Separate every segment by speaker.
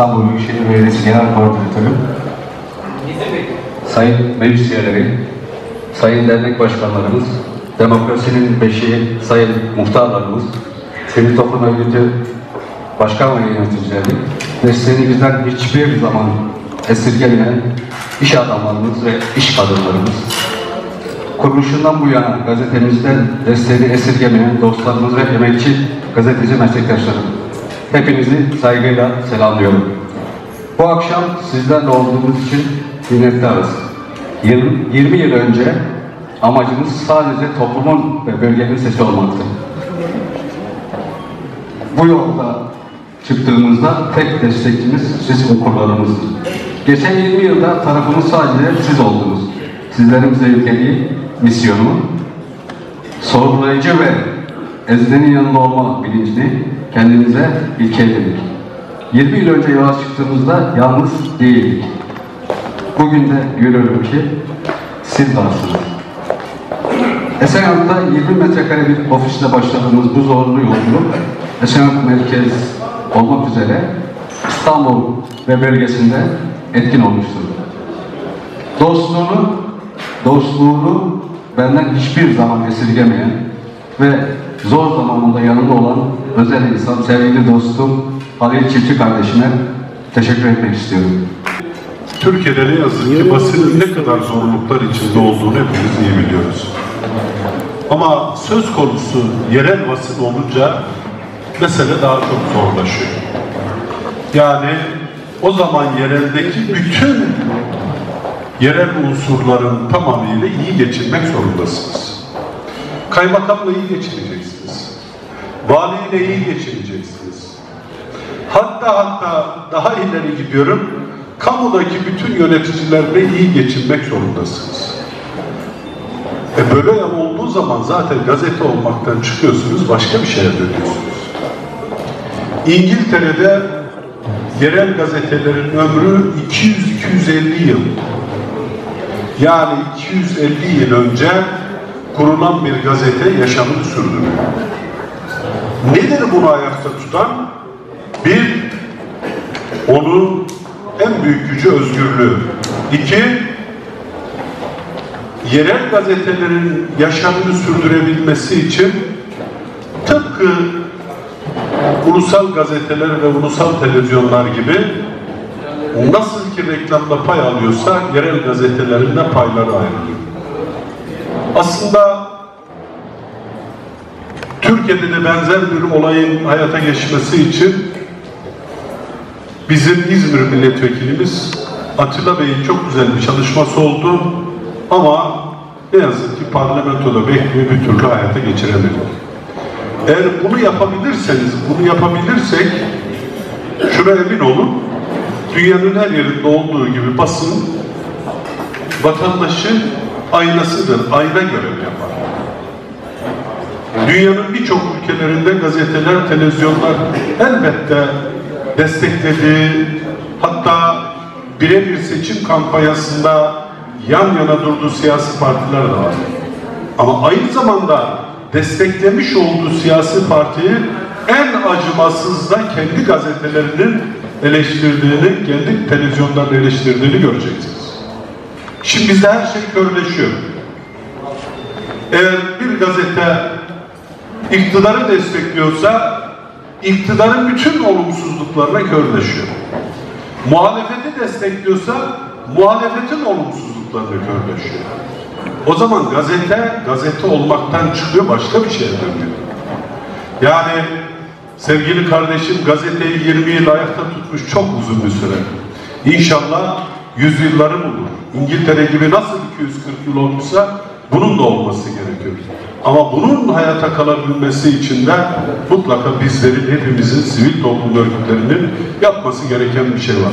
Speaker 1: İstanbul Büyükşehir Belediyesi Genel Koordinatörü, Sayın Meclis Üyeleri, Sayın Dernek Başkanlarımız, Demokrasinin Beşiği Sayın Muhtarlarımız, Sivil Toplum Örgütü Başkan ve Yöneticileri, desteğini bizden hiçbir zaman esirgemeyen iş adamlarımız ve iş kadınlarımız, kuruluşundan bu yana gazetemizden desteğini esirgemeyen dostlarımız ve emekçi gazeteci meslektaşlarım. Hepinizi saygıyla selamlıyorum. Bu akşam sizlerle olduğumuz için minnettarız. 20, 20 yıl önce amacımız sadece toplumun ve bölgenin sesi olmaktı. Bu yolda çıktığımızda tek destekçimiz siz okurlarımızdır. Geçen 20 yılda tarafımız sadece siz oldunuz. Sizlerin bize yüklediği misyonu, sorgulayıcı ve ezilenin yanında olma bilincini kendimize ilke edindik. 20 yıl önce yola çıktığımızda yalnız değildik. Bugün de görüyorum ki siz varsınız. Esenyurt'ta 20 metrekare bir ofisle başladığımız bu zorlu yolculuk Esenyurt merkez olmak üzere İstanbul ve bölgesinde etkin olmuştur. Dostluğunu, dostluğunu benden hiçbir zaman esirgemeyen ve zor zamanında yanında olan özel insan, sevgili dostum Halil Çiftçi kardeşime teşekkür etmek istiyorum.
Speaker 2: Türkiye'de ne yazık ki basının ne kadar zorluklar içinde olduğunu hepimiz iyi biliyoruz. Ama söz konusu yerel basın olunca mesele daha çok zorlaşıyor. Yani o zaman yereldeki bütün yerel unsurların tamamıyla iyi geçinmek zorundasınız. Kaymakamla iyi geçineceksiniz. Valiyle iyi geçineceksiniz. Hatta hatta daha ileri gidiyorum, kamudaki bütün yöneticilerle iyi geçinmek zorundasınız. E böyle olduğu zaman zaten gazete olmaktan çıkıyorsunuz, başka bir şeye dönüyorsunuz. İngiltere'de yerel gazetelerin ömrü 200-250 yıl. Yani 250 yıl önce kurulan bir gazete yaşamını sürdürüyor. Nedir bunu ayakta tutan? Bir, onun en büyük gücü özgürlüğü. İki, yerel gazetelerin yaşamını sürdürebilmesi için tıpkı ulusal gazeteler ve ulusal televizyonlar gibi nasıl ki reklamda pay alıyorsa yerel gazetelerin de payları ayrılıyor. Aslında Türkiye'de de benzer bir olayın hayata geçmesi için bizim İzmir milletvekilimiz Atilla Bey'in çok güzel bir çalışması oldu ama ne yazık ki parlamentoda bekliyor bir türlü hayata geçiremedik. Eğer bunu yapabilirseniz, bunu yapabilirsek şuna emin olun dünyanın her yerinde olduğu gibi basın vatandaşın aynasıdır, ayna görev yapar. Dünyanın birçok ülkelerinde gazeteler, televizyonlar elbette desteklediği, hatta birebir seçim kampanyasında yan yana durduğu siyasi partiler de var. Ama aynı zamanda desteklemiş olduğu siyasi partiyi en acımasız da kendi gazetelerinin eleştirdiğini, kendi televizyonlarını eleştirdiğini göreceksiniz. Şimdi bizde her şey körleşiyor. Eğer bir gazete iktidarı destekliyorsa iktidarın bütün olumsuzluklarına körleşiyor. Muhalefeti destekliyorsa muhalefetin olumsuzluklarına körleşiyor. O zaman gazete, gazete olmaktan çıkıyor, başka bir şeye dönüyor. Yani sevgili kardeşim gazeteyi 20 yıl ayakta tutmuş çok uzun bir süre. İnşallah yüzyılları bulur. İngiltere gibi nasıl 240 yıl olmuşsa bunun da olması gerekiyor. Ama bunun hayata kalabilmesi için de mutlaka bizlerin, hepimizin, sivil toplum örgütlerinin yapması gereken bir şey var.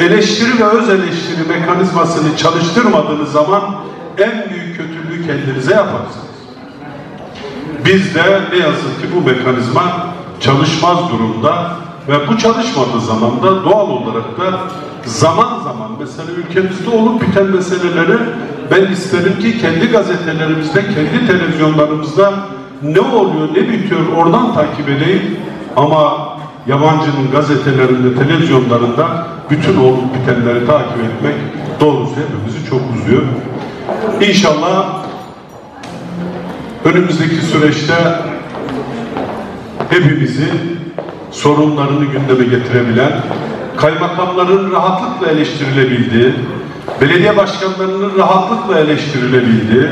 Speaker 2: Eleştiri ve öz eleştiri mekanizmasını çalıştırmadığınız zaman en büyük kötülüğü kendinize yaparsınız. Biz de ne yazık ki bu mekanizma çalışmaz durumda ve bu çalışmadığı zaman da doğal olarak da zaman zaman mesela ülkemizde olup biten meseleleri ben isterim ki kendi gazetelerimizde, kendi televizyonlarımızda ne oluyor, ne bitiyor oradan takip edeyim ama yabancının gazetelerinde, televizyonlarında bütün olup bitenleri takip etmek doğrusu hepimizi çok uzuyor. İnşallah önümüzdeki süreçte hepimizi sorunlarını gündeme getirebilen, kaymakamların rahatlıkla eleştirilebildiği, belediye başkanlarının rahatlıkla eleştirilebildiği,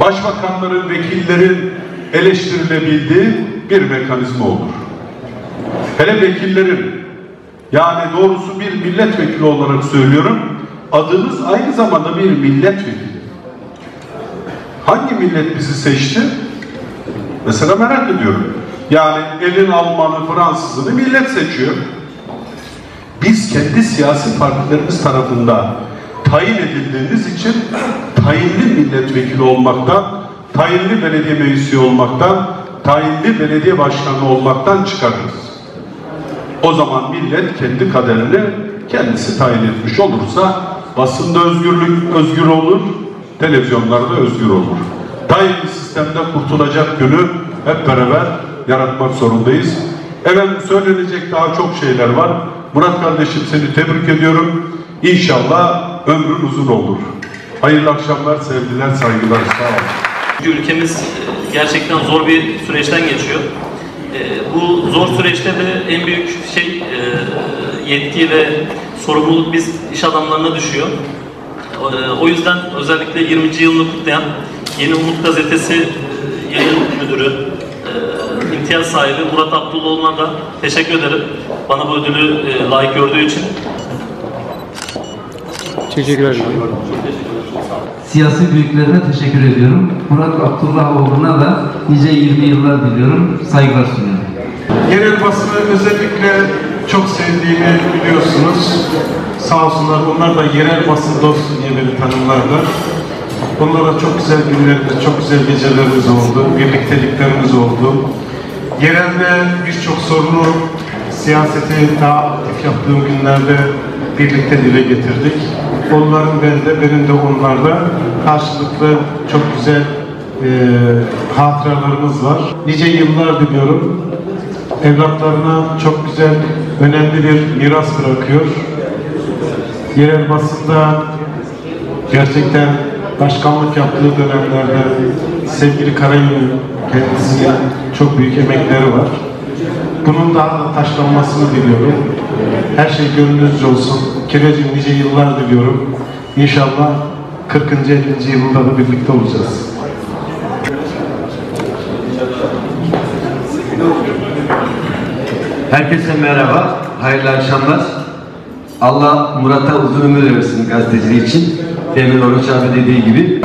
Speaker 2: başbakanların, vekillerin eleştirilebildiği bir mekanizma olur. Hele vekillerin, yani doğrusu bir milletvekili olarak söylüyorum, adınız aynı zamanda bir milletvekili. Hangi millet bizi seçti? Mesela merak ediyorum. Yani elin Almanı, Fransızını millet seçiyor. Biz kendi siyasi partilerimiz tarafından tayin edildiğimiz için tayinli milletvekili olmaktan, tayinli belediye meclisi olmaktan, tayinli belediye başkanı olmaktan çıkarırız. O zaman millet kendi kaderini kendisi tayin etmiş olursa basında özgürlük özgür olur, televizyonlarda özgür olur. Tayinli sistemde kurtulacak günü hep beraber yaratmak zorundayız. Evet söylenecek daha çok şeyler var. Murat kardeşim seni tebrik ediyorum. İnşallah ömrün uzun olur. Hayırlı akşamlar, sevgiler, saygılar. Sağ olun.
Speaker 3: Ülkemiz gerçekten zor bir süreçten geçiyor. E, Bu zor süreçte de en büyük şey e, yetki ve sorumluluk biz iş adamlarına düşüyor. E, O yüzden özellikle 20. yılını kutlayan Yeni Umut Gazetesi e, yayın müdürü, e, imtiyaz sahibi Murat Abdullaoğlu'na da teşekkür ederim. Bana bu ödülü layık gördüğü için.
Speaker 4: Teşekkürler.
Speaker 5: Siyasi büyüklerine teşekkür ediyorum. Murat Abdullahoğlu'na da nice 20 yıllar diliyorum. Saygılar sunuyorum.
Speaker 6: Yerel basını özellikle çok sevdiğimi biliyorsunuz. Sağ olsunlar onlar da yerel basın dostu diye beni tanımlarlar. Onlara çok güzel günlerimiz, çok güzel gecelerimiz oldu, birlikteliklerimiz oldu. Yerelde birçok sorunu siyaseti daha aktif yaptığım günlerde birlikte dile getirdik. Onların bende, benim de onlarla karşılıklı çok güzel e, hatıralarımız var. Nice yıllar diliyorum evlatlarına çok güzel, önemli bir miras bırakıyor. Yerel basında gerçekten başkanlık yaptığı dönemlerde sevgili Karayül'ün kendisine çok büyük emekleri var. Bunun daha da taşlanmasını diliyorum. Her şey gönlünüzce olsun. Kireciğim nice yıllar diliyorum. İnşallah 40. 50. yılında da birlikte olacağız.
Speaker 7: Herkese merhaba, hayırlı akşamlar. Allah Murat'a uzun ömür versin gazeteciliği için. Demin Oruç abi dediği gibi.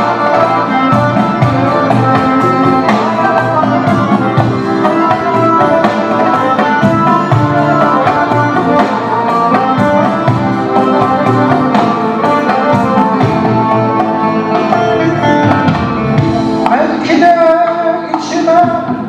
Speaker 8: Señor.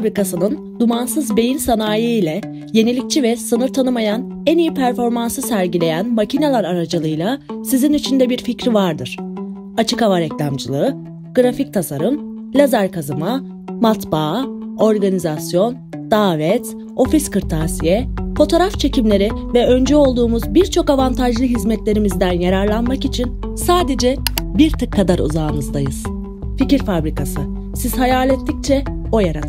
Speaker 4: Fabrikası'nın dumansız beyin sanayi ile yenilikçi ve sınır tanımayan en iyi performansı sergileyen makineler aracılığıyla sizin için de bir fikri vardır. Açık hava reklamcılığı, grafik tasarım, lazer kazıma, matbaa, organizasyon, davet, ofis kırtasiye, fotoğraf çekimleri ve öncü olduğumuz birçok avantajlı hizmetlerimizden yararlanmak için sadece bir tık kadar uzağınızdayız. Fikir Fabrikası. Siz hayal ettikçe o yaratır.